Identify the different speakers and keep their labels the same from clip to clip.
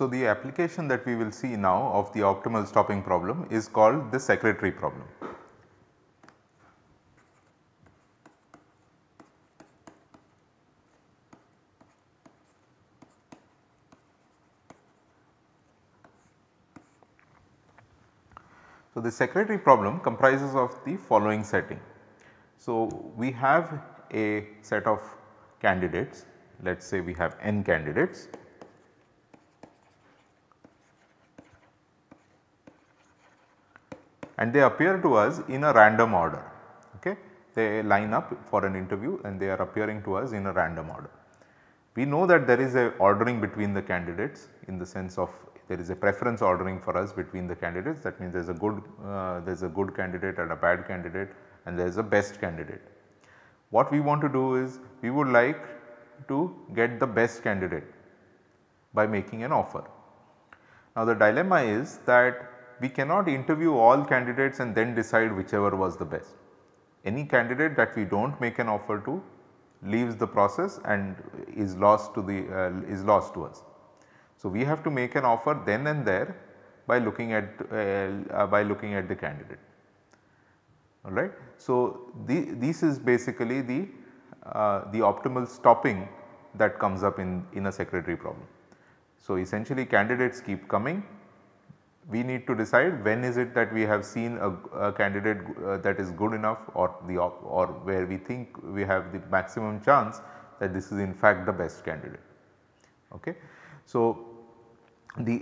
Speaker 1: So, the application that we will see now of the optimal stopping problem is called the secretary problem. So, the secretary problem comprises of the following setting. So, we have a set of candidates let us say we have n candidates and they appear to us in a random order. Okay. They line up for an interview and they are appearing to us in a random order. We know that there is a ordering between the candidates in the sense of there is a preference ordering for us between the candidates that means there is a good uh, there is a good candidate and a bad candidate and there is a best candidate. What we want to do is we would like to get the best candidate by making an offer. Now the dilemma is that we cannot interview all candidates and then decide whichever was the best. Any candidate that we do not make an offer to leaves the process and is lost to the uh, is lost to us. So, we have to make an offer then and there by looking at uh, uh, by looking at the candidate alright. So, the, this is basically the uh, the optimal stopping that comes up in, in a secretary problem. So, essentially candidates keep coming we need to decide when is it that we have seen a, a candidate uh, that is good enough or the or where we think we have the maximum chance that this is in fact the best candidate. Okay. So, the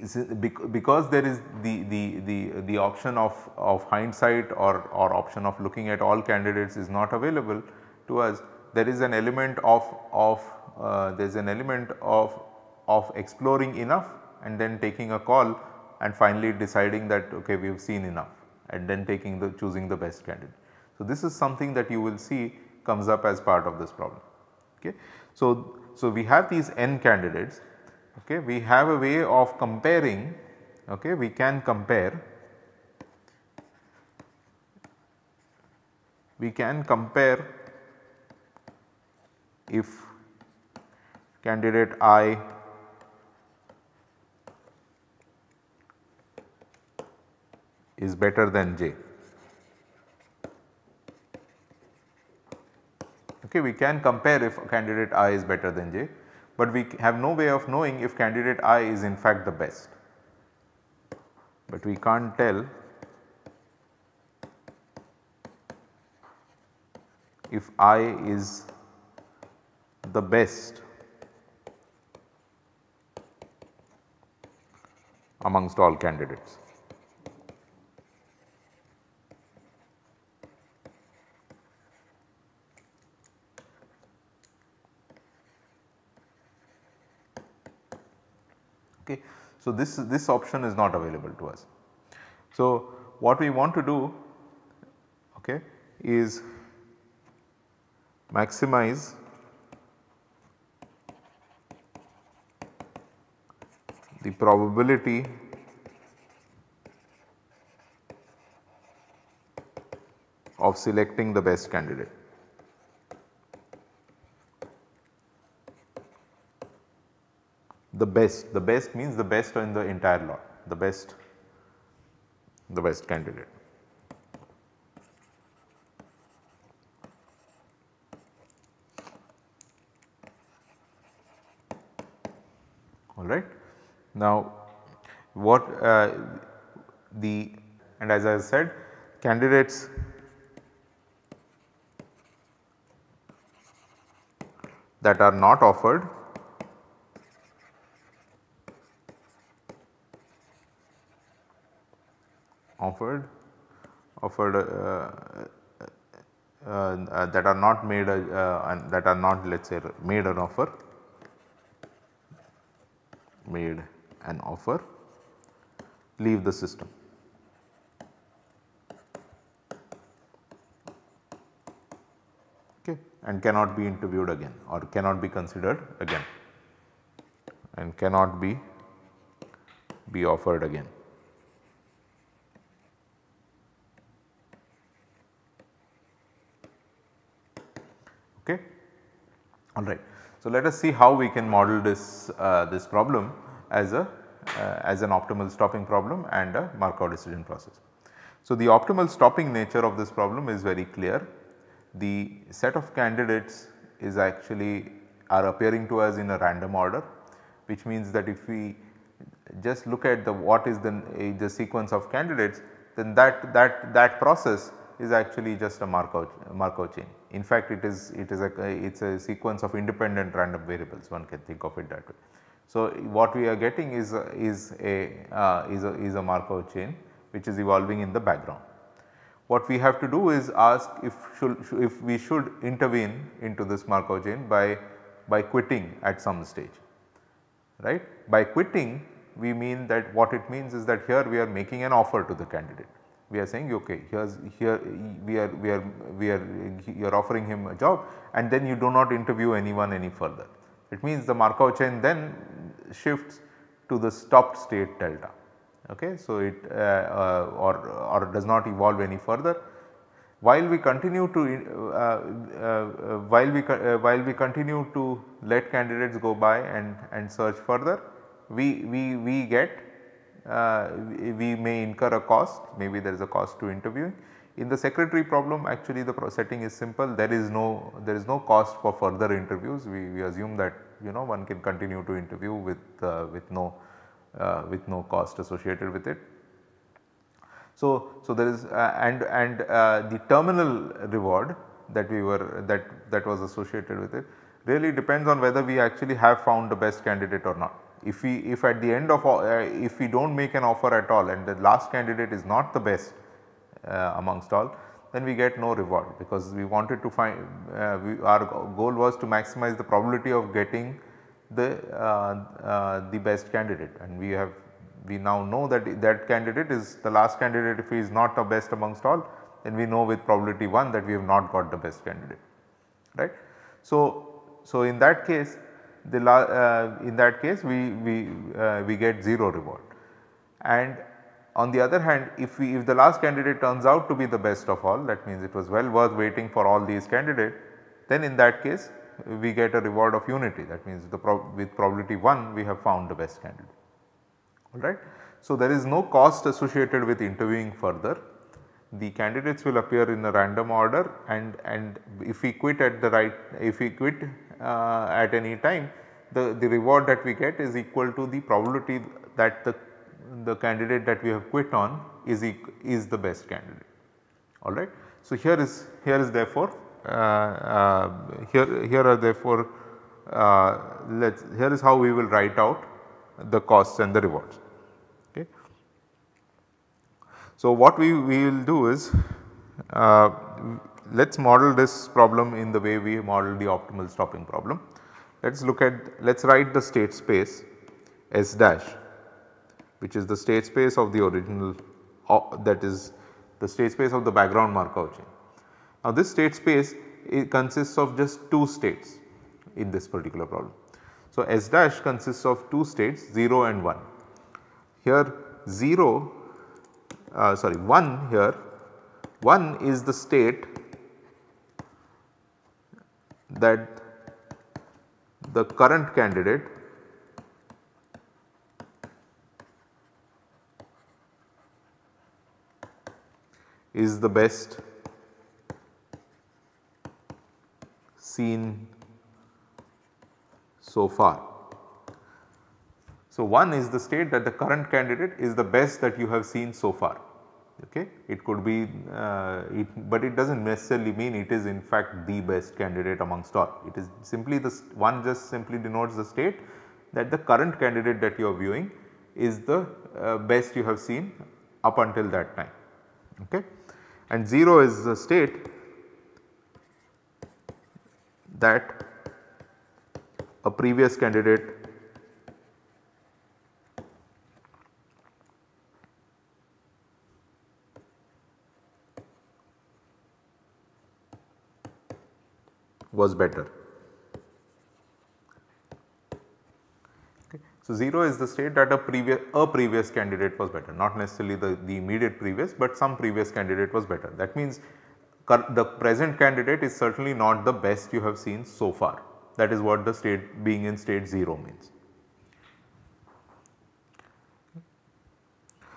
Speaker 1: because there is the, the, the, the option of, of hindsight or, or option of looking at all candidates is not available to us there is an element of, of uh, there is an element of, of exploring enough and then taking a call and finally deciding that okay we have seen enough and then taking the choosing the best candidate. So, this is something that you will see comes up as part of this problem. Okay. So, so we have these n candidates okay, we have a way of comparing okay, we can compare we can compare if candidate i is better than j. Okay, we can compare if candidate i is better than j, but we have no way of knowing if candidate i is in fact the best. But we can't tell if i is the best amongst all candidates. Okay. So, this, this option is not available to us. So, what we want to do okay, is maximize the probability of selecting the best candidate. The best, the best means the best in the entire lot, the best, the best candidate. Alright. Now, what uh, the and as I said candidates that are not offered offered offered uh, uh, uh, that are not made and that are not let us say made an offer made an offer leave the system. Okay, and cannot be interviewed again or cannot be considered again and cannot be be offered again. Okay. All right. So, let us see how we can model this, uh, this problem as a uh, as an optimal stopping problem and a Markov decision process. So, the optimal stopping nature of this problem is very clear. The set of candidates is actually are appearing to us in a random order which means that if we just look at the what is the, the sequence of candidates then that, that, that process is actually just a Markov, Markov chain. In fact, it is it is a it is a sequence of independent random variables one can think of it that way. So, what we are getting is a, is a uh, is a is a Markov chain which is evolving in the background. What we have to do is ask if should if we should intervene into this Markov chain by by quitting at some stage right. By quitting we mean that what it means is that here we are making an offer to the candidate. We are saying okay here's here we are we are we are you are offering him a job and then you do not interview anyone any further. It means the Markov chain then shifts to the stopped state delta okay. So, it uh, uh, or, or does not evolve any further while we continue to uh, uh, while we uh, while we continue to let candidates go by and and search further we we we get uh, we may incur a cost. Maybe there is a cost to interviewing. In the secretary problem actually the setting is simple. There is no there is no cost for further interviews. We, we assume that you know one can continue to interview with uh, with no uh, with no cost associated with it. So, so there is uh, and and uh, the terminal reward that we were that that was associated with it really depends on whether we actually have found the best candidate or not. If we if at the end of uh, if we do not make an offer at all and the last candidate is not the best uh, amongst all then we get no reward because we wanted to find uh, we, our goal was to maximize the probability of getting the uh, the best candidate and we have we now know that that candidate is the last candidate if he is not the best amongst all then we know with probability 1 that we have not got the best candidate right. So, so in that case the uh, in that case we, we, uh, we get 0 reward and on the other hand if we if the last candidate turns out to be the best of all that means it was well worth waiting for all these candidates then in that case we get a reward of unity that means prob with probability 1 we have found the best candidate alright. So, there is no cost associated with interviewing further. The candidates will appear in a random order and, and if we quit at the right, if we quit at any time, the, the reward that we get is equal to the probability that the, the candidate that we have quit on is, is the best candidate, alright. So, here is, here is therefore, uh, uh, here, here are therefore, uh, let us, here is how we will write out the costs and the rewards. Okay. So, what we, we will do is uh, let us model this problem in the way we model the optimal stopping problem. Let us look at let us write the state space S dash which is the state space of the original that is the state space of the background Markov chain. Now this state space it consists of just two states in this particular problem. So, S dash consists of two states 0 and 1. Here 0 uh, sorry 1 here 1 is the state that the current candidate is the best seen so far. So, one is the state that the current candidate is the best that you have seen so far. Okay. It could be, uh, it, but it does not necessarily mean it is in fact the best candidate amongst all. It is simply the one just simply denotes the state that the current candidate that you are viewing is the uh, best you have seen up until that time. Okay. And 0 is the state that a previous candidate was better. So, 0 is the state that a previous a previous candidate was better not necessarily the, the immediate previous, but some previous candidate was better. That means the present candidate is certainly not the best you have seen so far that is what the state being in state 0 means.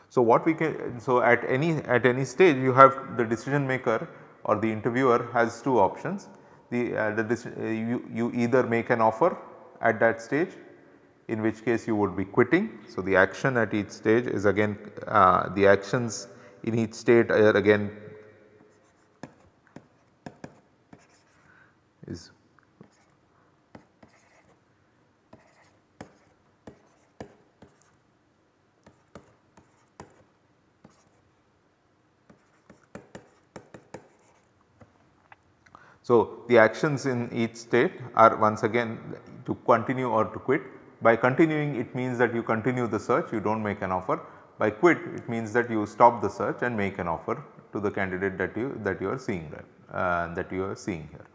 Speaker 1: So, what we can so at any at any stage you have the decision maker or the interviewer has two options the, uh, the uh, you, you either make an offer at that stage in which case you would be quitting. So, the action at each stage is again uh, the actions in each state are again is So, the actions in each state are once again to continue or to quit. By continuing it means that you continue the search you do not make an offer. By quit it means that you stop the search and make an offer to the candidate that you that you are seeing uh, that you are seeing here.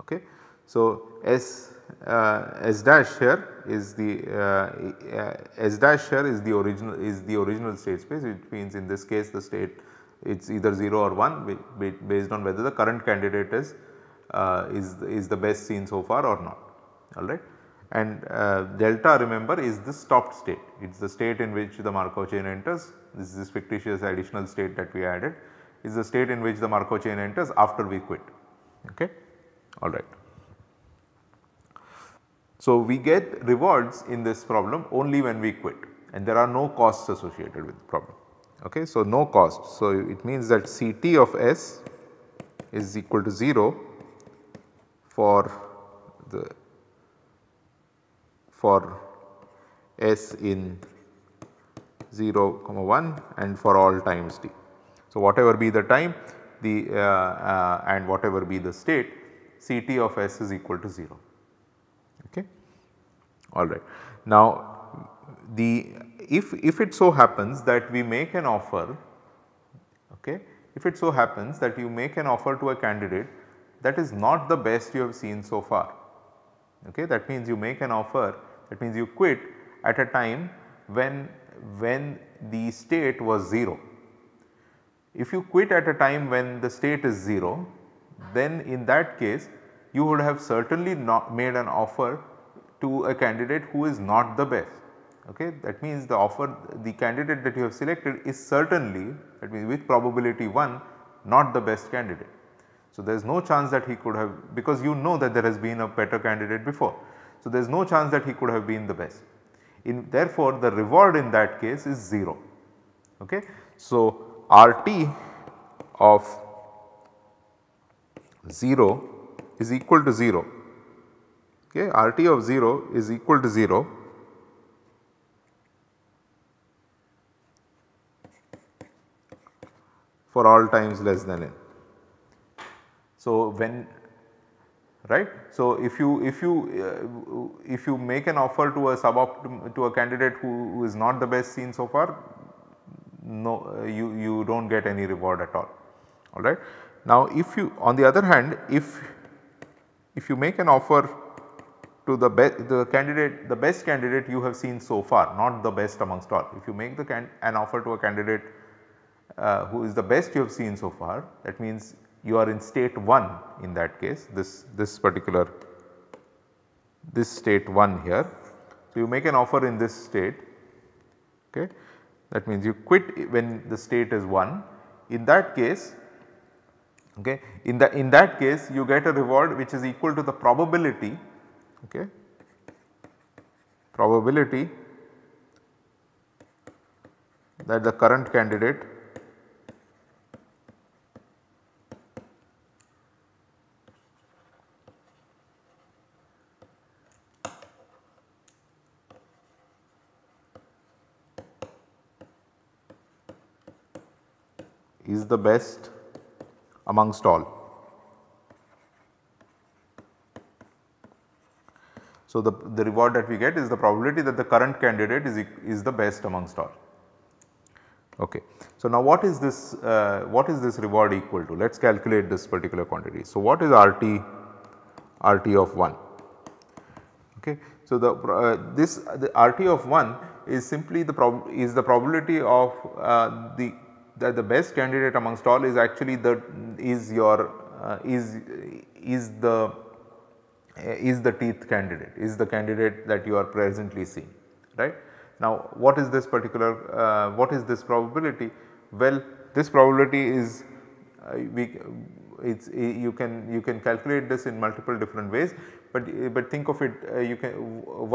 Speaker 1: Okay. So, S uh, S dash here is the uh, S dash here is the original is the original state space which means in this case the state it is either 0 or 1 based on whether the current candidate is uh, is, is the best seen so far or not alright. And uh, delta remember is the stopped state, it is the state in which the Markov chain enters, this is this fictitious additional state that we added is the state in which the Markov chain enters after we quit okay alright. So, we get rewards in this problem only when we quit and there are no costs associated with the problem. Okay. So, no cost. So, it means that Ct of S is equal to 0 for the for s in 0 comma 1 and for all times t. So, whatever be the time the uh, uh, and whatever be the state Ct of s is equal to 0 okay alright. Now the if if it so happens that we make an offer okay if it so happens that you make an offer to a candidate that is not the best you have seen so far. Okay? That means you make an offer that means you quit at a time when, when the state was 0. If you quit at a time when the state is 0 then in that case you would have certainly not made an offer to a candidate who is not the best. Okay? That means the offer the candidate that you have selected is certainly that means with probability 1 not the best candidate. So, there is no chance that he could have because you know that there has been a better candidate before. So, there is no chance that he could have been the best. In therefore, the reward in that case is 0. Okay. So, RT of 0 is equal to 0. Okay. RT of 0 is equal to 0 for all times less than n. So, when right. So, if you if you uh, if you make an offer to a suboptimal to a candidate who, who is not the best seen so far no uh, you you do not get any reward at all alright. Now if you on the other hand if if you make an offer to the best the candidate the best candidate you have seen so far not the best amongst all. If you make the can an offer to a candidate uh, who is the best you have seen so far that means you are in state 1 in that case this, this particular this state 1 here. So, you make an offer in this state okay? That means you quit when the state is 1 in that case okay in the in that case you get a reward which is equal to the probability okay? Probability that the current candidate is the best amongst all. So, the, the reward that we get is the probability that the current candidate is, is the best amongst all. Okay. So, now what is this uh, what is this reward equal to? Let us calculate this particular quantity. So, what is RT RT of 1? Okay. So, the uh, this the RT of 1 is simply the prob is the probability of uh, the that the best candidate amongst all is actually the is your uh, is is the uh, is the teeth candidate is the candidate that you are presently seeing right. Now what is this particular, uh, what is this probability? Well this probability is uh, we it's you can you can calculate this in multiple different ways but but think of it uh, you can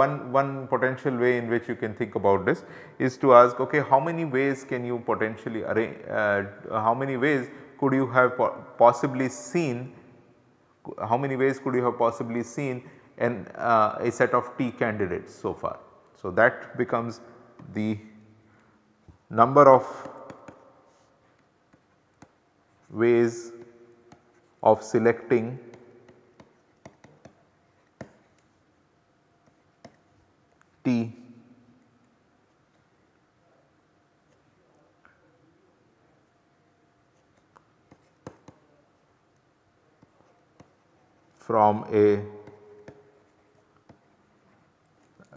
Speaker 1: one one potential way in which you can think about this is to ask okay how many ways can you potentially arrange uh, how many ways could you have po possibly seen how many ways could you have possibly seen an uh, a set of t candidates so far. So, that becomes the number of ways of selecting T from a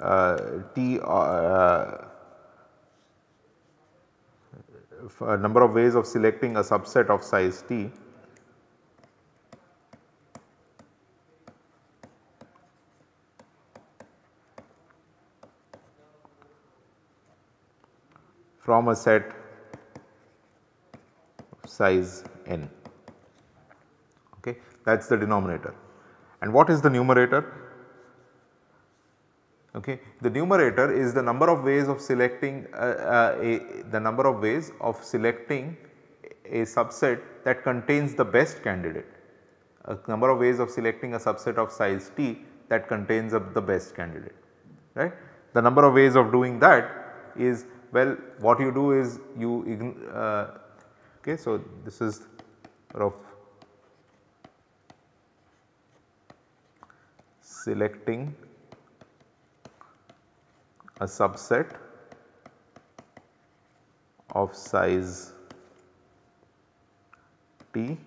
Speaker 1: uh, T uh, a number of ways of selecting a subset of size T from a set size n okay that is the denominator. And what is the numerator? Okay. The numerator is the number of ways of selecting uh, uh, a the number of ways of selecting a subset that contains the best candidate, a number of ways of selecting a subset of size t that contains the best candidate right. The number of ways of doing that is well what you do is you uh, okay. So, this is of selecting a subset of size t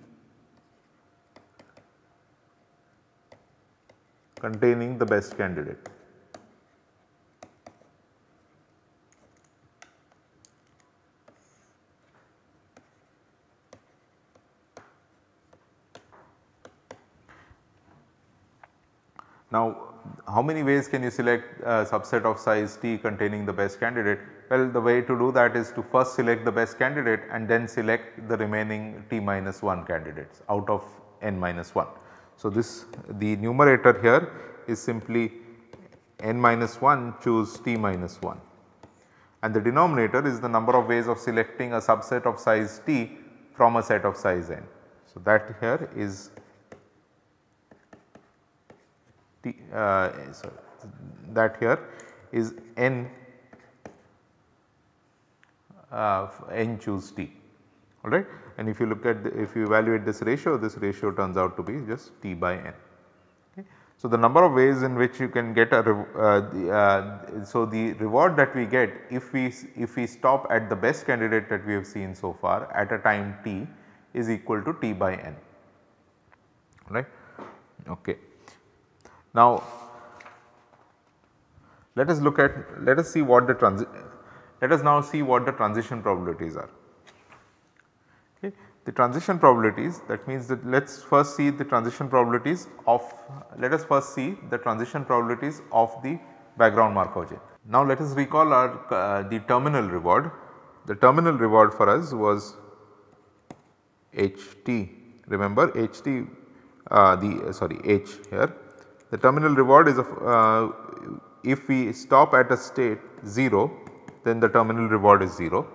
Speaker 1: containing the best candidate. Now how many ways can you select a subset of size t containing the best candidate? Well, the way to do that is to first select the best candidate and then select the remaining t minus 1 candidates out of n minus 1. So, this the numerator here is simply n minus 1 choose t minus 1 and the denominator is the number of ways of selecting a subset of size t from a set of size n. So, that here is t, uh, sorry, that here is n uh, n choose t alright and if you look at the, if you evaluate this ratio this ratio turns out to be just t by n. Okay. So, the number of ways in which you can get a uh, the, uh, so the reward that we get if we if we stop at the best candidate that we have seen so far at a time t is equal to t by n right. Okay. Now, let us look at let us see what the transi let us now see what the transition probabilities are. Okay. The transition probabilities that means that let us first see the transition probabilities of let us first see the transition probabilities of the background Markov chain. Now let us recall our uh, the terminal reward. The terminal reward for us was HT remember HT uh, the uh, sorry H here the terminal reward is uh, if we stop at a state 0 then the terminal reward is 0.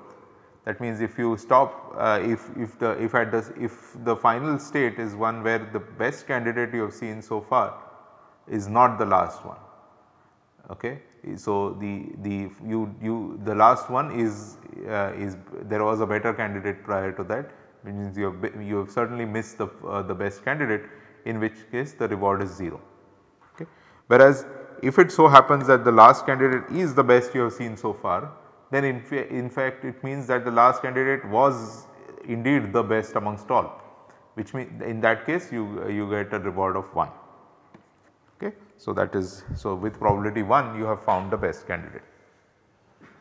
Speaker 1: That means if you stop uh, if, if the if at the if the final state is one where the best candidate you have seen so far is not the last one. Okay. So, the the you you the last one is uh, is there was a better candidate prior to that which means you have you have certainly missed the uh, the best candidate in which case the reward is 0. Whereas if it so happens that the last candidate is the best you have seen so far then in, in fact it means that the last candidate was indeed the best amongst all which means in that case you you get a reward of 1 okay. So that is so with probability 1 you have found the best candidate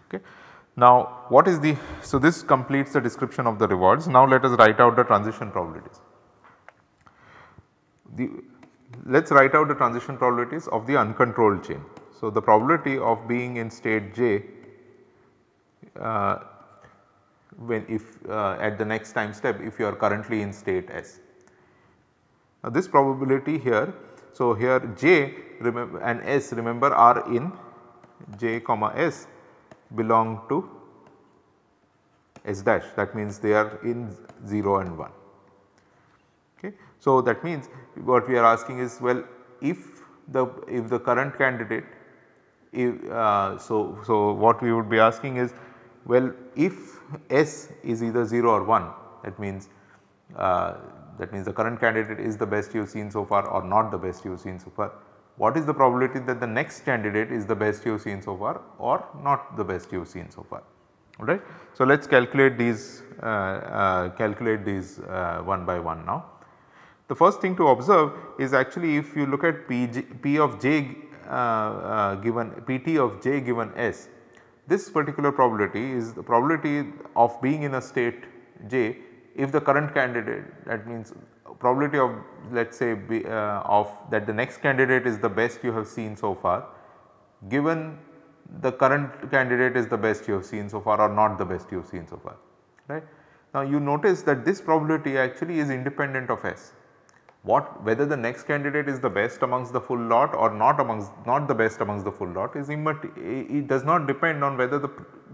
Speaker 1: okay. Now what is the so this completes the description of the rewards now let us write out the transition probabilities. The let us write out the transition probabilities of the uncontrolled chain. So, the probability of being in state j uh, when if uh, at the next time step if you are currently in state S. Now this probability here, so here j and s remember are in j comma s belong to s dash that means they are in 0 and 1. Okay. So that means what we are asking is well if the if the current candidate if, uh, so, so what we would be asking is well if S is either 0 or 1 that means uh, that means the current candidate is the best you have seen so far or not the best you have seen so far. What is the probability that the next candidate is the best you have seen so far or not the best you have seen so far alright. So let us calculate these uh, uh, calculate these uh, one by one now. The first thing to observe is actually if you look at P, J, P of j uh, uh, given Pt of j given S, this particular probability is the probability of being in a state j if the current candidate that means probability of let us say be, uh, of that the next candidate is the best you have seen so far given the current candidate is the best you have seen so far or not the best you have seen so far right. Now you notice that this probability actually is independent of S what whether the next candidate is the best amongst the full lot or not amongst not the best amongst the full lot is it does not depend on whether the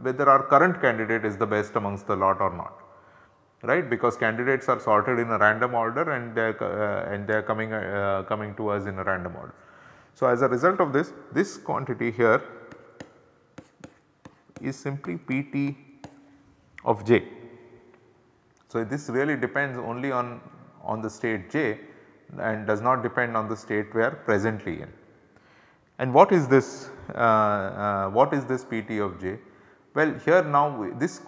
Speaker 1: whether our current candidate is the best amongst the lot or not right because candidates are sorted in a random order and they are uh, and they are coming uh, coming to us in a random order. So, as a result of this this quantity here is simply Pt of j. So, this really depends only on on the state j and does not depend on the state we are presently in. And what is this uh, uh, what is this Pt of j? Well here now this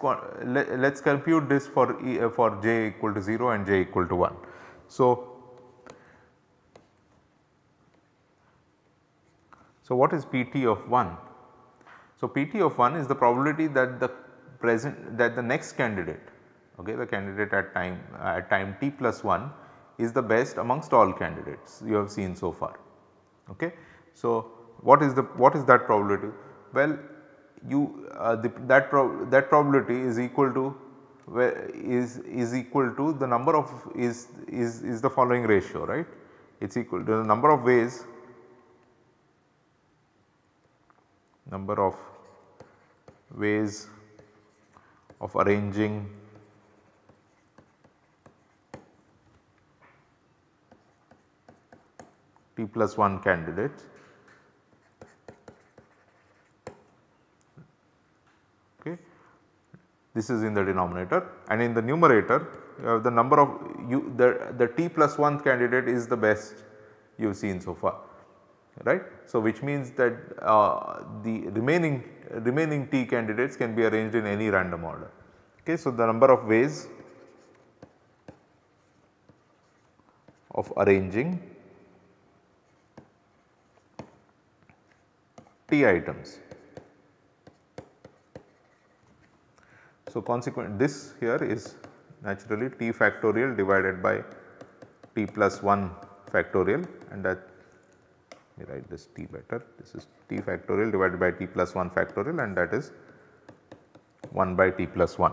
Speaker 1: let us compute this for e, uh, for j equal to 0 and j equal to 1. So, so what is Pt of 1? So, Pt of 1 is the probability that the present that the next candidate okay the candidate at time at time t plus 1 is the best amongst all candidates you have seen so far. Okay. So, what is the what is that probability? Well, you uh, the, that prob that probability is equal to is is equal to the number of is is is the following ratio right it is equal to the number of ways number of ways of arranging t plus 1 candidate. Okay. This is in the denominator and in the numerator you have the number of you the, the t plus 1 candidate is the best you have seen so far right. So, which means that uh, the remaining remaining t candidates can be arranged in any random order. Okay. So, the number of ways of arranging t items. So, consequent this here is naturally t factorial divided by t plus 1 factorial and that me write this t better this is t factorial divided by t plus 1 factorial and that is 1 by t plus 1.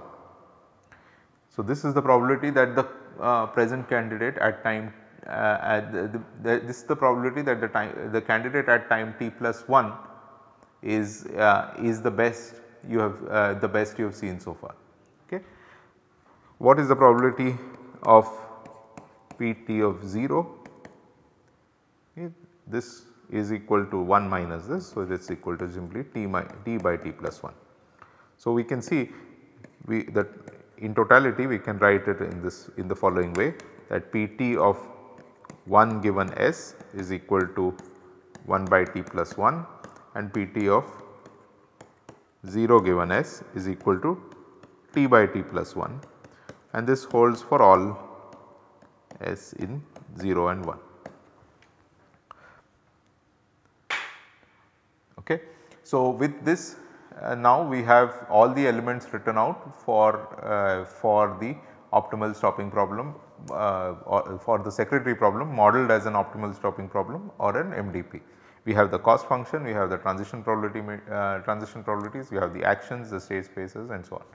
Speaker 1: So, this is the probability that the uh, present candidate at time uh, at the, the, the, this is the probability that the time the candidate at time t plus 1 is uh, is the best you have uh, the best you have seen so far. Okay. What is the probability of Pt of 0? Okay. This is equal to 1 minus this. So, this is equal to simply t, my, by t plus 1. So, we can see we that in totality we can write it in this in the following way that Pt of 1 given S is equal to 1 by t plus 1 and Pt of 0 given S is equal to t by t plus 1 and this holds for all S in 0 and 1. Okay. So, with this uh, now we have all the elements written out for uh, for the optimal stopping problem uh, or for the secretary problem modeled as an optimal stopping problem or an MDP. We have the cost function, we have the transition probability uh, transition probabilities, we have the actions, the state spaces and so on.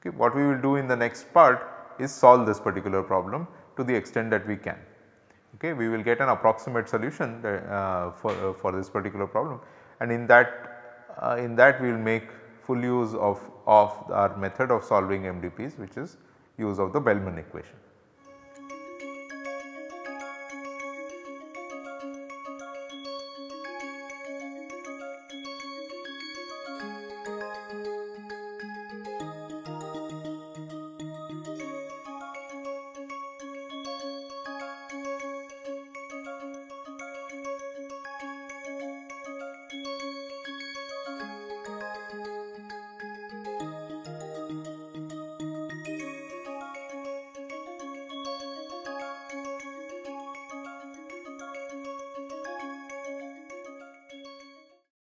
Speaker 1: Okay, what we will do in the next part is solve this particular problem to the extent that we can. Okay, we will get an approximate solution uh, for, uh, for this particular problem and in that uh, in that we will make full use of, of our method of solving MDPs which is use of the Bellman equation.